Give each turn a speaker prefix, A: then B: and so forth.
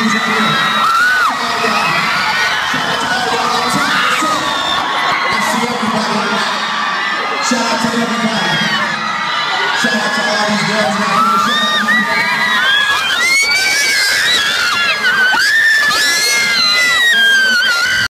A: Shout out to everybody. Shout out to everybody.